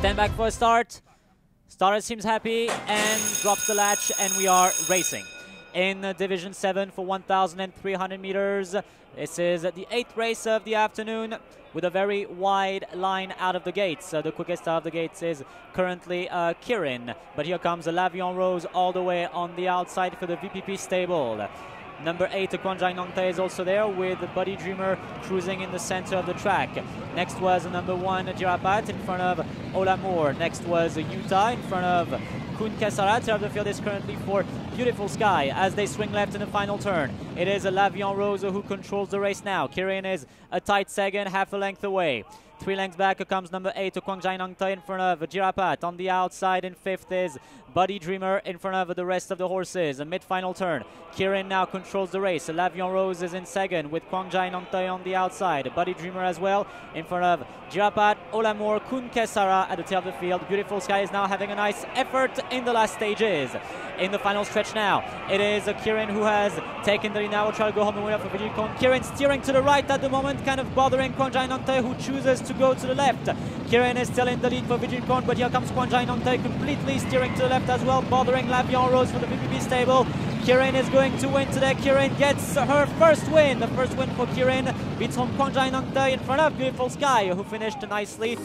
Stand back for a start. Starter seems happy and drops the latch, and we are racing. In Division 7 for 1,300 meters. This is the eighth race of the afternoon with a very wide line out of the gates. Uh, the quickest out of the gates is currently uh, Kirin, but here comes Lavion Rose all the way on the outside for the VPP stable. Number 8, Kwanjai Nongte is also there with Buddy Dreamer cruising in the center of the track. Next was number 1, Jirapat in front of Ola Moore. Next was Utah in front of Kun Kesara. Turn of the field is currently for Beautiful Sky as they swing left in the final turn. It is Lavion Rose who controls the race now. Kirin is a tight second, half a length away. Three lengths back comes number 8, Kwangjai Nangta in front of Jirapat. On the outside in fifth is Buddy Dreamer in front of the rest of the horses. A mid-final turn. Kirin now controls the race. Lavion Rose is in second with Kwangjai Nangta on the outside. Buddy Dreamer as well in front of Jirapat, Olamour, Kun Kesara at the tail of the field. Beautiful Sky is now having a nice effort in the last stages. In the final stretch now, it is Kirin who has taken the lead now. Will try to go home the winner for Vigilcon. Kirin steering to the right at the moment, kind of bothering Kwangjai Nangta who chooses to go to the left. Kirin is still in the lead for Vigilcon, but here comes Kwangjai Nongte completely steering to the left as well, bothering Lavion Rose for the VPP stable. Kirin is going to win today. Kirin gets her first win. The first win for Kirin beats home Nongte in front of Beautiful Sky, who finished nicely.